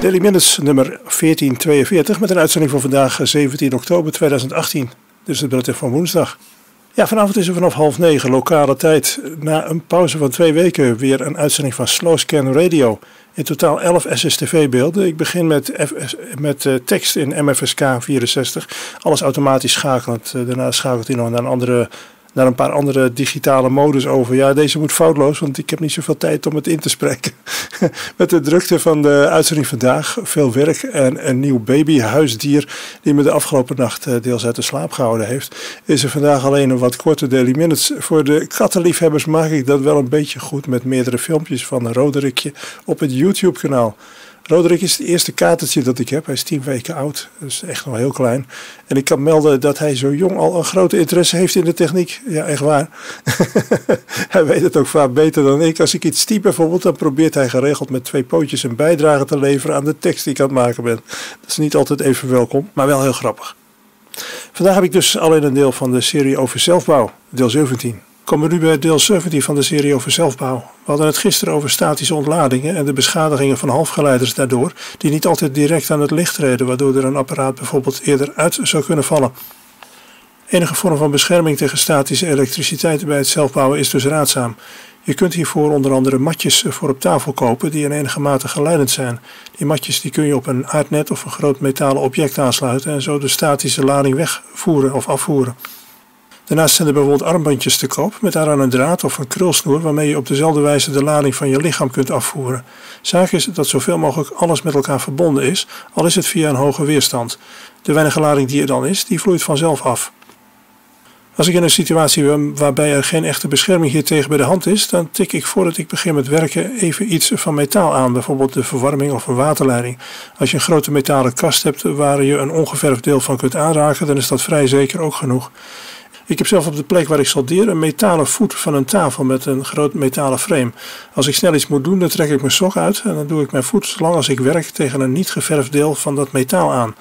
Daily Minutes nummer 1442 met een uitzending van vandaag 17 oktober 2018. Dus het bulletin van woensdag. Ja, vanavond is er vanaf half negen lokale tijd. Na een pauze van twee weken weer een uitzending van Slowscan Radio. In totaal 11 SSTV-beelden. Ik begin met, met uh, tekst in MFSK 64. Alles automatisch schakelend. Uh, daarna schakelt hij nog naar een andere naar een paar andere digitale modus over. Ja, deze moet foutloos, want ik heb niet zoveel tijd om het in te spreken. Met de drukte van de uitzending vandaag, veel werk en een nieuw babyhuisdier die me de afgelopen nacht eh, deels uit de slaap gehouden heeft, is er vandaag alleen een wat korte daily minutes. Voor de kattenliefhebbers maak ik dat wel een beetje goed met meerdere filmpjes van Roderikje op het YouTube kanaal. Roderick is het eerste katertje dat ik heb. Hij is tien weken oud, dus echt nog heel klein. En ik kan melden dat hij zo jong al een grote interesse heeft in de techniek. Ja, echt waar. hij weet het ook vaak beter dan ik. Als ik iets type bijvoorbeeld, dan probeert hij geregeld met twee pootjes een bijdrage te leveren aan de tekst die ik aan het maken ben. Dat is niet altijd even welkom, maar wel heel grappig. Vandaag heb ik dus alleen een deel van de serie over zelfbouw, deel 17 komen we nu bij deel 17 van de serie over zelfbouw. We hadden het gisteren over statische ontladingen en de beschadigingen van halfgeleiders daardoor, die niet altijd direct aan het licht treden, waardoor er een apparaat bijvoorbeeld eerder uit zou kunnen vallen. Enige vorm van bescherming tegen statische elektriciteit bij het zelfbouwen is dus raadzaam. Je kunt hiervoor onder andere matjes voor op tafel kopen die in enige mate geleidend zijn. Die matjes die kun je op een aardnet of een groot metalen object aansluiten en zo de statische lading wegvoeren of afvoeren. Daarnaast zijn er bijvoorbeeld armbandjes te koop met daaraan een draad of een krulsnoer waarmee je op dezelfde wijze de lading van je lichaam kunt afvoeren. Zaak is dat zoveel mogelijk alles met elkaar verbonden is, al is het via een hoge weerstand. De weinige lading die er dan is, die vloeit vanzelf af. Als ik in een situatie ben waarbij er geen echte bescherming hiertegen bij de hand is, dan tik ik voordat ik begin met werken even iets van metaal aan, bijvoorbeeld de verwarming of een waterleiding. Als je een grote metalen kast hebt waar je een ongeverfd deel van kunt aanraken, dan is dat vrij zeker ook genoeg. Ik heb zelf op de plek waar ik soldeer een metalen voet van een tafel met een groot metalen frame. Als ik snel iets moet doen, dan trek ik mijn sok uit en dan doe ik mijn voet zolang als ik werk tegen een niet geverfd deel van dat metaal aan.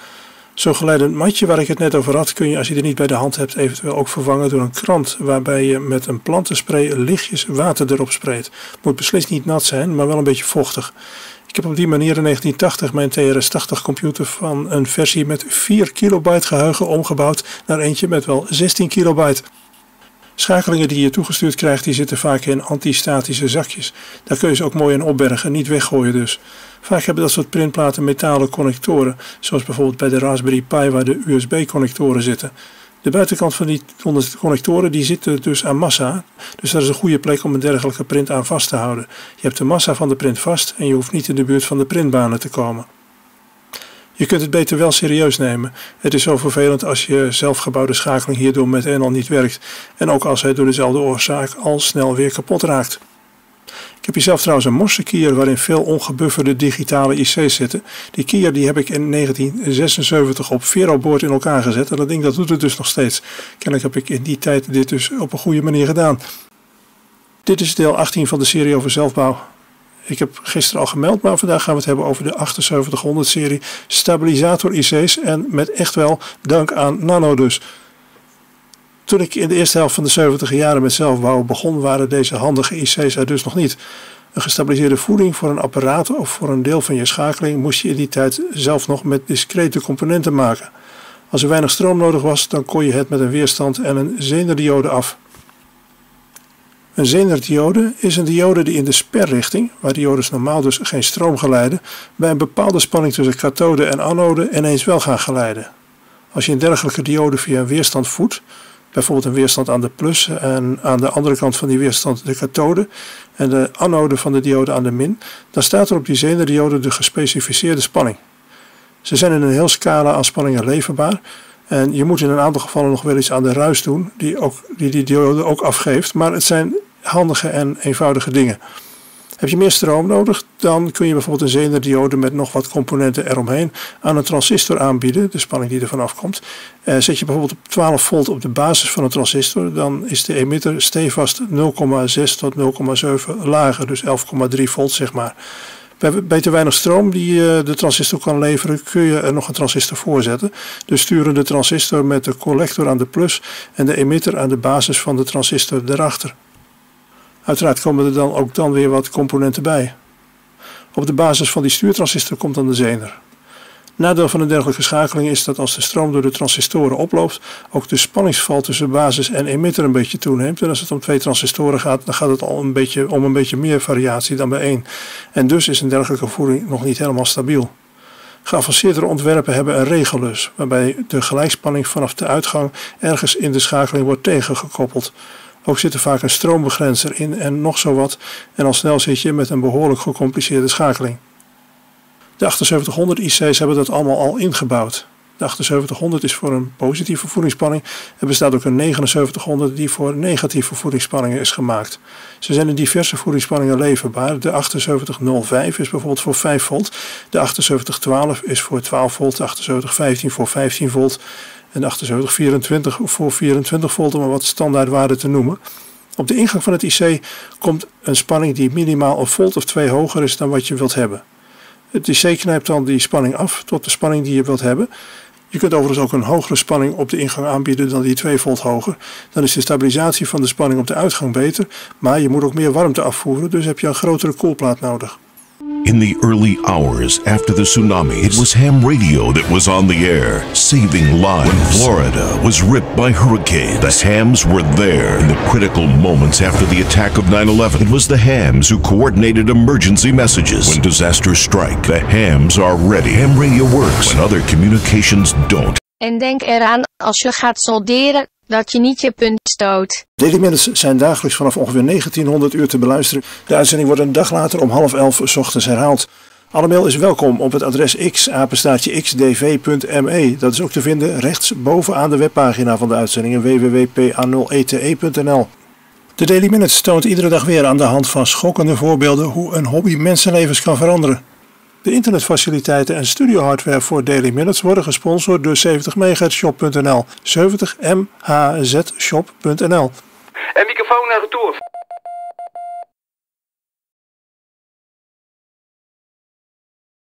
Zo'n geleidend matje waar ik het net over had, kun je als je er niet bij de hand hebt eventueel ook vervangen door een krant waarbij je met een plantenspray lichtjes water erop spreekt. Moet beslist niet nat zijn, maar wel een beetje vochtig. Ik heb op die manier in 1980 mijn TRS-80 computer van een versie met 4 kilobyte geheugen omgebouwd naar eentje met wel 16 kilobyte. Schakelingen die je toegestuurd krijgt, die zitten vaak in antistatische zakjes. Daar kun je ze ook mooi in opbergen, niet weggooien dus. Vaak hebben dat soort printplaten metalen connectoren, zoals bijvoorbeeld bij de Raspberry Pi waar de USB-connectoren zitten. De buitenkant van die connectoren die zitten dus aan massa. Dus dat is een goede plek om een dergelijke print aan vast te houden. Je hebt de massa van de print vast en je hoeft niet in de buurt van de printbanen te komen. Je kunt het beter wel serieus nemen. Het is zo vervelend als je zelfgebouwde schakeling hierdoor meteen al niet werkt. En ook als hij door dezelfde oorzaak al snel weer kapot raakt. Heb hier zelf trouwens een morse waarin veel ongebufferde digitale IC's zitten. Die kier die heb ik in 1976 op Veroboord in elkaar gezet. En dat ding dat doet het dus nog steeds. Kennelijk heb ik in die tijd dit dus op een goede manier gedaan. Dit is deel 18 van de serie over zelfbouw. Ik heb gisteren al gemeld, maar vandaag gaan we het hebben over de 7800 serie stabilisator IC's. En met echt wel dank aan Nano dus. Toen ik in de eerste helft van de 70 jaren met zelfbouwen begon, waren deze handige IC's er dus nog niet. Een gestabiliseerde voeding voor een apparaat of voor een deel van je schakeling moest je in die tijd zelf nog met discrete componenten maken. Als er weinig stroom nodig was, dan kon je het met een weerstand en een zenerdiode af. Een zenerdiode is een diode die in de sperrichting, waar diodes normaal dus geen stroom geleiden, bij een bepaalde spanning tussen kathode en anode ineens wel gaan geleiden. Als je een dergelijke diode via een weerstand voedt, bijvoorbeeld een weerstand aan de plus en aan de andere kant van die weerstand de kathode en de anode van de diode aan de min, dan staat er op die zenerdiode de gespecificeerde spanning. Ze zijn in een heel scala aan spanningen leverbaar en je moet in een aantal gevallen nog wel iets aan de ruis doen die ook, die, die diode ook afgeeft, maar het zijn handige en eenvoudige dingen. Heb je meer stroom nodig, dan kun je bijvoorbeeld een zenerdiode met nog wat componenten eromheen aan een transistor aanbieden, de spanning die er vanaf komt. Eh, zet je bijvoorbeeld op 12 volt op de basis van een transistor, dan is de emitter stevast 0,6 tot 0,7 lager, dus 11,3 volt zeg maar. Bij, te weinig stroom die de transistor kan leveren, kun je er nog een transistor voor zetten. Dus sturen de transistor met de collector aan de plus en de emitter aan de basis van de transistor erachter. Uiteraard komen er dan ook dan weer wat componenten bij. Op de basis van die stuurtransistor komt dan de zener. Nadeel van een dergelijke schakeling is dat als de stroom door de transistoren oploopt, ook de spanningsval tussen basis en emitter een beetje toeneemt. En als het om twee transistoren gaat, dan gaat het al een beetje, om een beetje meer variatie dan bij één. En dus is een dergelijke voering nog niet helemaal stabiel. Geavanceerdere ontwerpen hebben een regellus, waarbij de gelijkspanning vanaf de uitgang ergens in de schakeling wordt tegengekoppeld. Ook zit er vaak een stroombegrenzer in en nog zo wat, en al snel zit je met een behoorlijk gecompliceerde schakeling. De 7800 IC's hebben dat allemaal al ingebouwd. De 7800 is voor een positieve voedingsspanning. Er bestaat ook een 7900 die voor negatieve voedingsspanningen is gemaakt. Ze zijn in diverse voedingsspanningen leverbaar. De 7805 is bijvoorbeeld voor 5 volt. De 7812 is voor 12 volt. De 7815 voor 15 volt. En de 7824 voor 24 volt om een wat standaardwaarde te noemen. Op de ingang van het IC komt een spanning die minimaal een volt of 2 hoger is dan wat je wilt hebben. Het IC knijpt dan die spanning af tot de spanning die je wilt hebben. Je kunt overigens ook een hogere spanning op de ingang aanbieden dan die 2 volt hoger. Dan is de stabilisatie van de spanning op de uitgang beter, maar je moet ook meer warmte afvoeren, dus heb je een grotere koelplaat nodig. In the early hours after the tsunami, it was ham radio that was on the air, saving lives. When Florida was ripped by hurricanes, the hams were there. In the critical moments after the attack of 9 11, it was the hams who coordinated emergency messages. When disasters strike, the hams are ready. Ham radio works when other communications don't. En denk eraan, als je gaat solderen, dat je niet je punt stoot. Daily Minutes zijn dagelijks vanaf ongeveer 1900 uur te beluisteren. De uitzending wordt een dag later om half elf s ochtends herhaald. Alle mail is welkom op het adres x xdv.me. Dat is ook te vinden rechts bovenaan de webpagina van de uitzending www.pa0ete.nl. De Daily Minutes toont iedere dag weer aan de hand van schokkende voorbeelden hoe een hobby mensenlevens kan veranderen. De internetfaciliteiten en studiohardware voor Daily Minutes worden gesponsord door 70mhzshop.nl. 70mhzshop.nl. En microfoon naar retour.